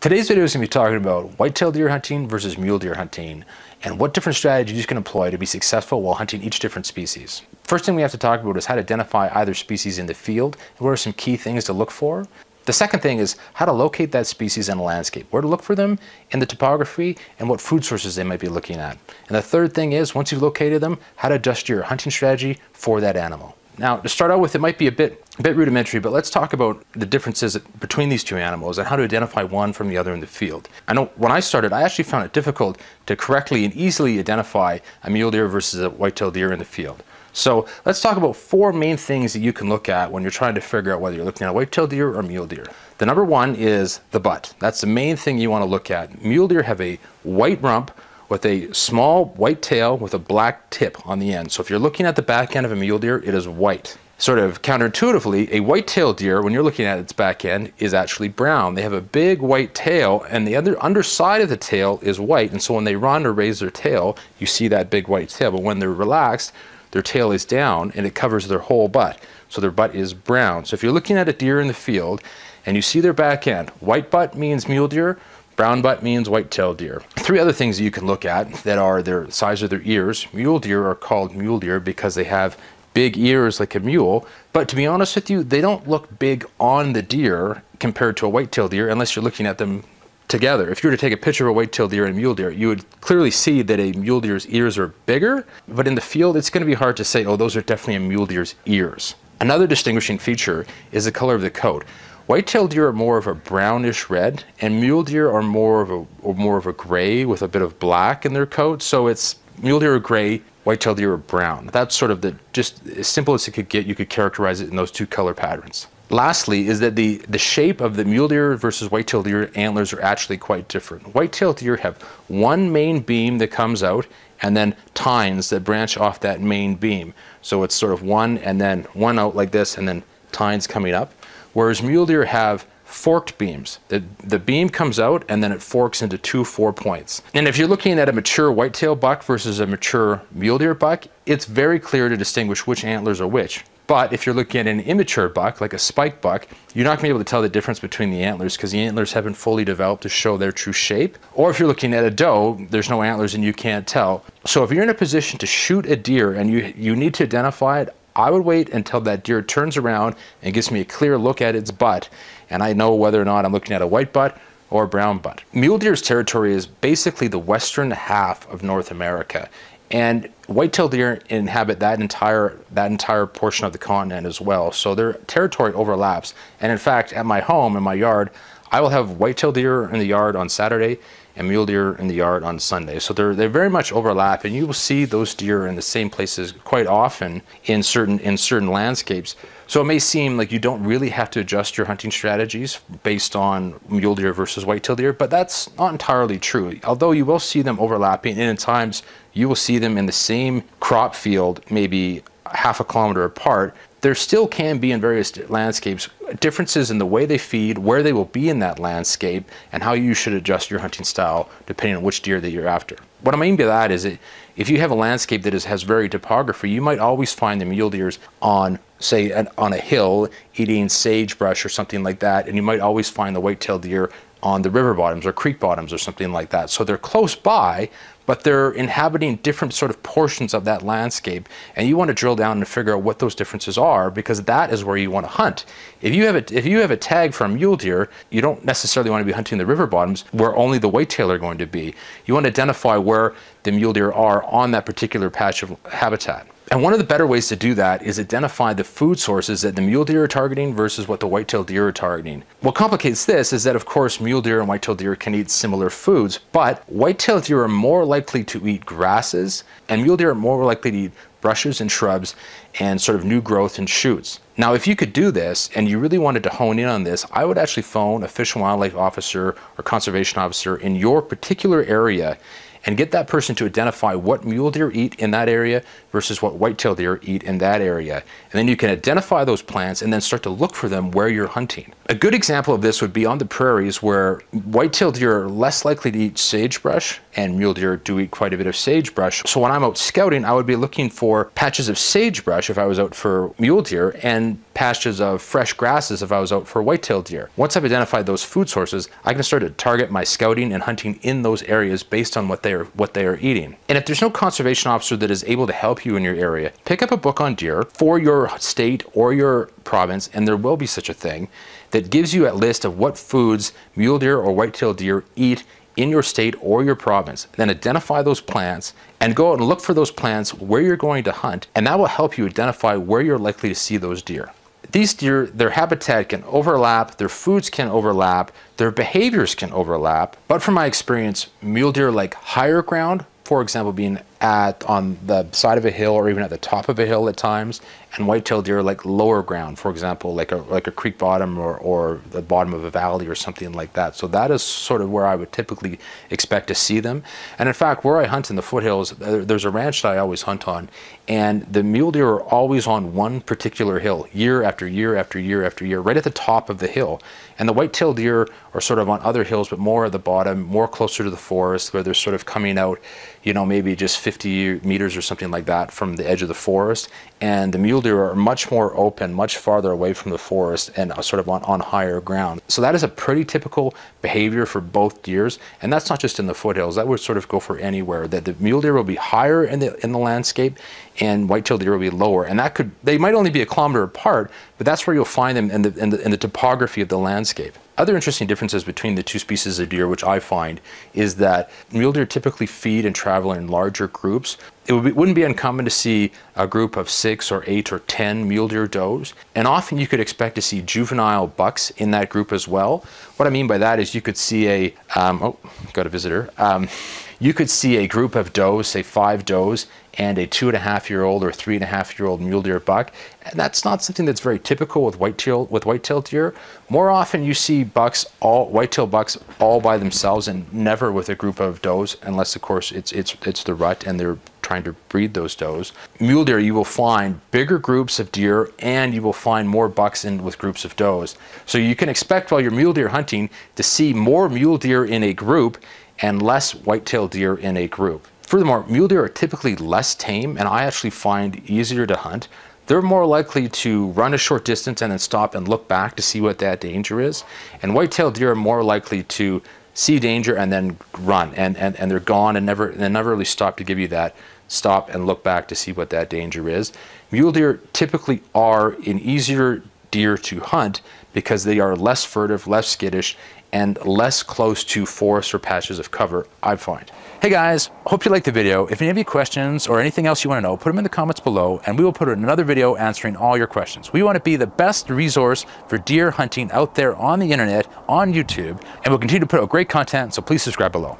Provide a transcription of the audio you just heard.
Today's video is going to be talking about whitetail deer hunting versus mule deer hunting and what different strategies you can employ to be successful while hunting each different species. First thing we have to talk about is how to identify either species in the field and what are some key things to look for. The second thing is how to locate that species in a landscape, where to look for them in the topography and what food sources they might be looking at. And the third thing is once you've located them, how to adjust your hunting strategy for that animal. Now, to start out with, it might be a bit, a bit rudimentary, but let's talk about the differences between these two animals and how to identify one from the other in the field. I know when I started, I actually found it difficult to correctly and easily identify a mule deer versus a white-tailed deer in the field. So let's talk about four main things that you can look at when you're trying to figure out whether you're looking at a white-tailed deer or mule deer. The number one is the butt. That's the main thing you want to look at. Mule deer have a white rump with a small white tail with a black tip on the end. So if you're looking at the back end of a mule deer, it is white. Sort of counterintuitively, a white-tailed deer, when you're looking at its back end, is actually brown. They have a big white tail, and the other underside of the tail is white. And so when they run or raise their tail, you see that big white tail. But when they're relaxed, their tail is down and it covers their whole butt. So their butt is brown. So if you're looking at a deer in the field and you see their back end, white butt means mule deer, Brown butt means white-tailed deer. Three other things that you can look at that are their size of their ears. Mule deer are called mule deer because they have big ears like a mule, but to be honest with you, they don't look big on the deer compared to a white-tailed deer unless you're looking at them together. If you were to take a picture of a white-tailed deer and a mule deer, you would clearly see that a mule deer's ears are bigger, but in the field, it's going to be hard to say, oh, those are definitely a mule deer's ears. Another distinguishing feature is the color of the coat. White-tailed deer are more of a brownish red, and mule deer are more of a more of a gray with a bit of black in their coat. So it's mule deer are gray, white-tailed deer are brown. That's sort of the just as simple as it could get. You could characterize it in those two color patterns. Lastly, is that the, the shape of the mule deer versus white-tailed deer antlers are actually quite different. White-tailed deer have one main beam that comes out and then tines that branch off that main beam. So it's sort of one and then one out like this and then tines coming up whereas mule deer have forked beams. The, the beam comes out and then it forks into two four points. And if you're looking at a mature whitetail buck versus a mature mule deer buck, it's very clear to distinguish which antlers are which. But if you're looking at an immature buck, like a spike buck, you're not to be able to tell the difference between the antlers because the antlers haven't fully developed to show their true shape. Or if you're looking at a doe, there's no antlers and you can't tell. So if you're in a position to shoot a deer and you, you need to identify it, I would wait until that deer turns around and gives me a clear look at its butt, and I know whether or not I'm looking at a white butt or a brown butt. Mule deer's territory is basically the western half of North America, and white-tailed deer inhabit that entire that entire portion of the continent as well. So their territory overlaps. And in fact, at my home in my yard, I will have white-tailed deer in the yard on Saturday and mule deer in the yard on Sunday. So they're, they very much overlap and you will see those deer in the same places quite often in certain, in certain landscapes. So it may seem like you don't really have to adjust your hunting strategies based on mule deer versus white-tailed deer, but that's not entirely true. Although you will see them overlapping and at times you will see them in the same crop field, maybe half a kilometer apart, there still can be in various landscapes differences in the way they feed, where they will be in that landscape, and how you should adjust your hunting style depending on which deer that you're after. What I mean by that is that if you have a landscape that is, has varied topography, you might always find the mule deers on, say, an, on a hill eating sagebrush or something like that, and you might always find the white-tailed deer on the river bottoms or creek bottoms or something like that. So they're close by, but they're inhabiting different sort of portions of that landscape. And you want to drill down and figure out what those differences are because that is where you want to hunt. If you have a, if you have a tag for a mule deer, you don't necessarily want to be hunting the river bottoms where only the whitetail are going to be. You want to identify where the mule deer are on that particular patch of habitat. And one of the better ways to do that is identify the food sources that the mule deer are targeting versus what the white-tailed deer are targeting. What complicates this is that of course mule deer and white-tailed deer can eat similar foods, but white-tailed deer are more likely to eat grasses and mule deer are more likely to eat brushes and shrubs and sort of new growth and shoots. Now, if you could do this and you really wanted to hone in on this, I would actually phone a fish and wildlife officer or conservation officer in your particular area and get that person to identify what mule deer eat in that area versus what white-tailed deer eat in that area. And then you can identify those plants and then start to look for them where you're hunting. A good example of this would be on the prairies where white-tailed deer are less likely to eat sagebrush and mule deer do eat quite a bit of sagebrush. So when I'm out scouting, I would be looking for patches of sagebrush if I was out for mule deer and patches of fresh grasses if I was out for white-tailed deer. Once I've identified those food sources, I can start to target my scouting and hunting in those areas based on what they are what they are eating. And if there's no conservation officer that is able to help you in your area, pick up a book on deer for your state or your province, and there will be such a thing, that gives you a list of what foods mule deer or white-tailed deer eat in your state or your province. Then identify those plants and go out and look for those plants where you're going to hunt, and that will help you identify where you're likely to see those deer. These deer, their habitat can overlap, their foods can overlap, their behaviors can overlap, but from my experience, mule deer like higher ground, for example, being at on the side of a hill or even at the top of a hill at times, and white-tailed deer like lower ground, for example, like a like a creek bottom or, or the bottom of a valley or something like that. So that is sort of where I would typically expect to see them. And in fact, where I hunt in the foothills, there's a ranch that I always hunt on, and the mule deer are always on one particular hill, year after year after year after year, right at the top of the hill. And the white-tailed deer are sort of on other hills, but more at the bottom, more closer to the forest, where they're sort of coming out, you know, maybe just 50 meters or something like that from the edge of the forest. And the mule deer are much more open, much farther away from the forest and uh, sort of on, on higher ground. So that is a pretty typical behavior for both deers. And that's not just in the foothills, that would sort of go for anywhere, that the mule deer will be higher in the, in the landscape and white-tailed deer will be lower. And that could, they might only be a kilometer apart, but that's where you'll find them in the, in the, in the topography of the landscape. Other interesting differences between the two species of deer, which I find, is that mule deer typically feed and travel in larger groups. It would wouldn't be uncommon to see a group of six or eight or ten mule deer does, and often you could expect to see juvenile bucks in that group as well. What I mean by that is you could see a, um, oh, got a visitor. Um, you could see a group of does, say five does, and a two and a half year old or three and a half year old mule deer buck. And that's not something that's very typical with whitetail with white-tailed deer. More often you see bucks all white-tailed bucks all by themselves and never with a group of does, unless of course it's it's it's the rut and they're trying to breed those does. Mule deer, you will find bigger groups of deer and you will find more bucks in with groups of does. So you can expect while you're mule deer hunting to see more mule deer in a group and less white-tailed deer in a group. Furthermore, mule deer are typically less tame and I actually find easier to hunt. They're more likely to run a short distance and then stop and look back to see what that danger is. And white-tailed deer are more likely to see danger and then run and, and, and they're gone and never, and never really stop to give you that stop and look back to see what that danger is. Mule deer typically are an easier deer to hunt because they are less furtive, less skittish, and less close to forests or patches of cover, I find. Hey guys, hope you liked the video. If you have any questions or anything else you want to know, put them in the comments below and we will put another video answering all your questions. We want to be the best resource for deer hunting out there on the internet, on YouTube, and we'll continue to put out great content, so please subscribe below.